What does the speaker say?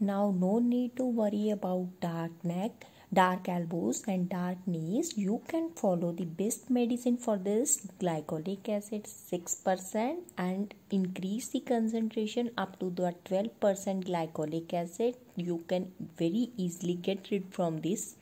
now no need to worry about dark neck dark elbows and dark knees. You can follow the best medicine for this. Glycolic acid 6% and increase the concentration up to the 12% glycolic acid. You can very easily get rid from this.